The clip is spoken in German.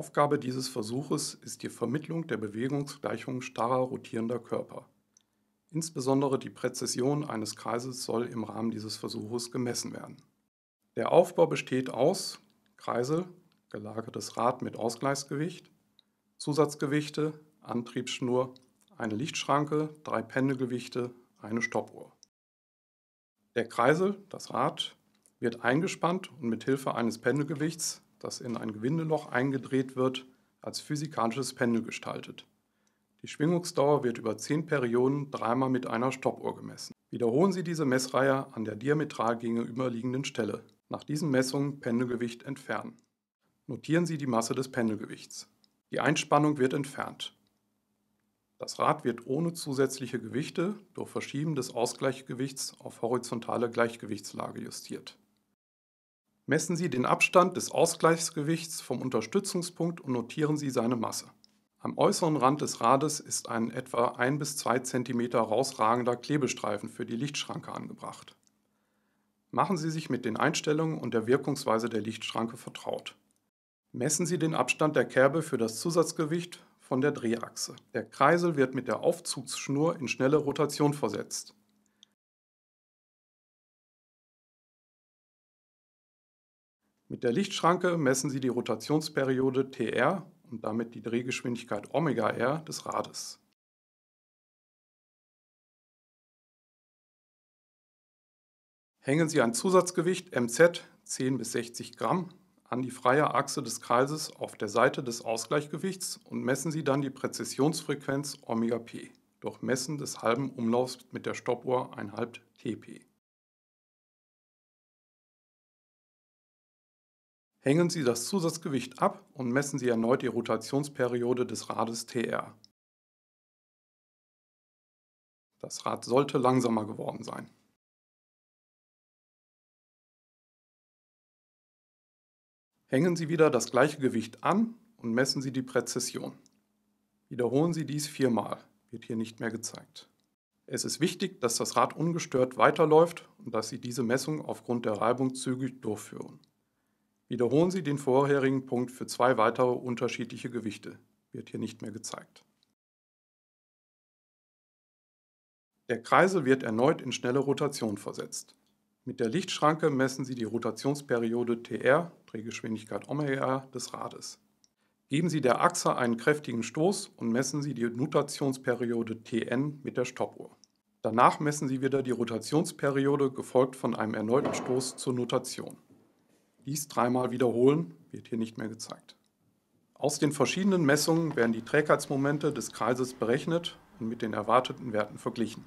Aufgabe dieses Versuches ist die Vermittlung der Bewegungsgleichung starrer rotierender Körper. Insbesondere die Präzision eines Kreises soll im Rahmen dieses Versuches gemessen werden. Der Aufbau besteht aus Kreisel, gelagertes Rad mit Ausgleichsgewicht, Zusatzgewichte, Antriebsschnur, eine Lichtschranke, drei Pendelgewichte, eine Stoppuhr. Der Kreisel, das Rad, wird eingespannt und mit Hilfe eines Pendelgewichts das in ein Gewindeloch eingedreht wird, als physikalisches Pendel gestaltet. Die Schwingungsdauer wird über 10 Perioden dreimal mit einer Stoppuhr gemessen. Wiederholen Sie diese Messreihe an der diametral gegenüberliegenden Stelle. Nach diesen Messungen Pendelgewicht entfernen. Notieren Sie die Masse des Pendelgewichts. Die Einspannung wird entfernt. Das Rad wird ohne zusätzliche Gewichte durch Verschieben des Ausgleichgewichts auf horizontale Gleichgewichtslage justiert. Messen Sie den Abstand des Ausgleichsgewichts vom Unterstützungspunkt und notieren Sie seine Masse. Am äußeren Rand des Rades ist ein etwa 1 bis 2 cm rausragender Klebestreifen für die Lichtschranke angebracht. Machen Sie sich mit den Einstellungen und der Wirkungsweise der Lichtschranke vertraut. Messen Sie den Abstand der Kerbe für das Zusatzgewicht von der Drehachse. Der Kreisel wird mit der Aufzugsschnur in schnelle Rotation versetzt. Mit der Lichtschranke messen Sie die Rotationsperiode Tr und damit die Drehgeschwindigkeit Ωr des Rades. Hängen Sie ein Zusatzgewicht mz 10 bis 60 Gramm an die freie Achse des Kreises auf der Seite des Ausgleichgewichts und messen Sie dann die Präzisionsfrequenz Ωp durch Messen des halben Umlaufs mit der Stoppuhr 1,5 Tp. Hängen Sie das Zusatzgewicht ab und messen Sie erneut die Rotationsperiode des Rades Tr. Das Rad sollte langsamer geworden sein. Hängen Sie wieder das gleiche Gewicht an und messen Sie die Präzision. Wiederholen Sie dies viermal, wird hier nicht mehr gezeigt. Es ist wichtig, dass das Rad ungestört weiterläuft und dass Sie diese Messung aufgrund der Reibung zügig durchführen. Wiederholen Sie den vorherigen Punkt für zwei weitere unterschiedliche Gewichte. Wird hier nicht mehr gezeigt. Der Kreisel wird erneut in schnelle Rotation versetzt. Mit der Lichtschranke messen Sie die Rotationsperiode Tr, Drehgeschwindigkeit Ωr, des Rades. Geben Sie der Achse einen kräftigen Stoß und messen Sie die Nutationsperiode Tn mit der Stoppuhr. Danach messen Sie wieder die Rotationsperiode, gefolgt von einem erneuten Stoß zur Nutation. Dies dreimal wiederholen wird hier nicht mehr gezeigt. Aus den verschiedenen Messungen werden die Trägheitsmomente des Kreises berechnet und mit den erwarteten Werten verglichen.